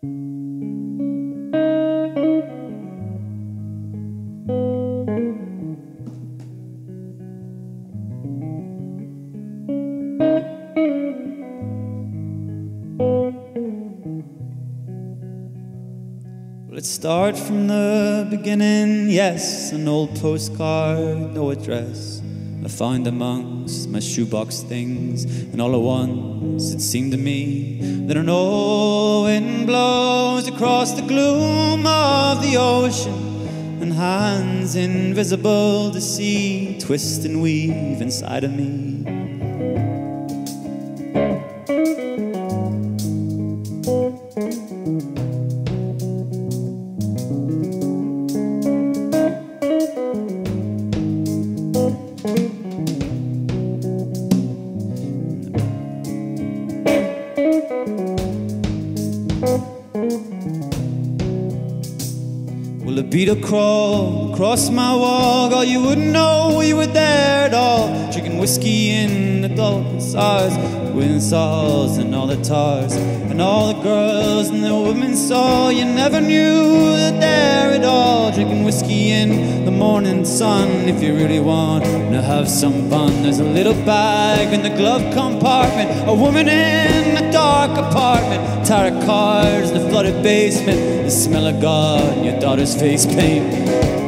Let's start from the beginning. Yes, an old postcard, no address. I found amongst my shoebox things, and all at once it seemed to me that an old wind blows across the gloom of the ocean, and hands invisible to see twist and weave inside of me. Well, a beetle crawled across my wall. God, oh, you wouldn't know you were there at all. Drinking whiskey in the Dolphin SARS, with saws and all the tars, and all the girls and the women saw. You never knew all. Drinking whiskey in the morning sun. If you really want to have some fun, there's a little bag in the glove compartment. A woman in a dark apartment. Tarot cards in the flooded basement. The smell of God your daughter's face paint.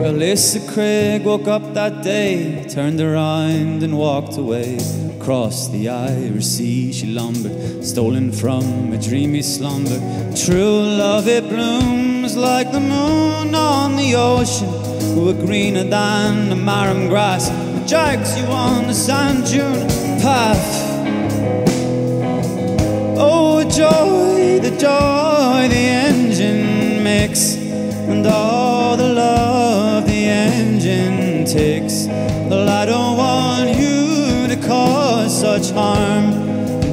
Well, Lisa Craig woke up that day, turned around and walked away. Across the Irish Sea she lumbered, stolen from a dreamy slumber. True love, it blooms like the moon on the ocean, who are greener than the marram grass. It drags you on the sand dune path. Oh, joy, the joy takes. Well, I don't want you to cause such harm.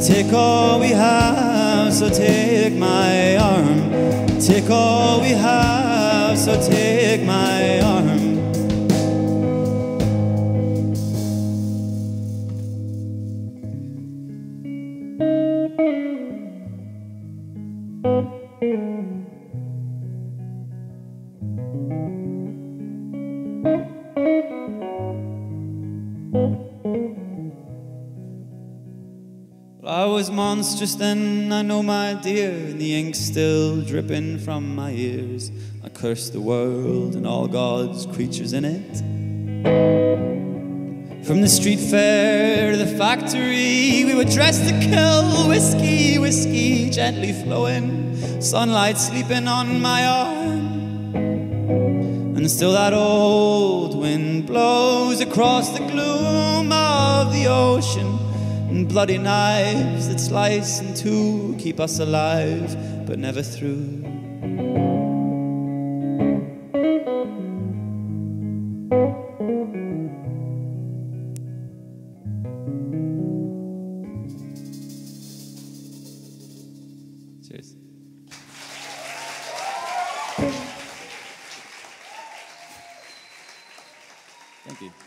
Take all we have, so take my arm. Take all we have, so take my arm. Well, I was monstrous then, I know, my dear, and the ink still dripping from my ears. I cursed the world and all God's creatures in it. From the street fair to the factory, we were dressed to kill. Whiskey, whiskey, gently flowing, sunlight sleeping on my arm. And still that old wind blows across the gloom of the ocean and bloody knives that slice in two keep us alive but never through. Cheers. Thank you.